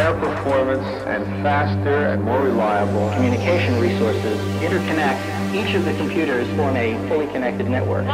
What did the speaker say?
higher performance and faster and more reliable communication resources interconnect. Each of the computers form a fully connected network.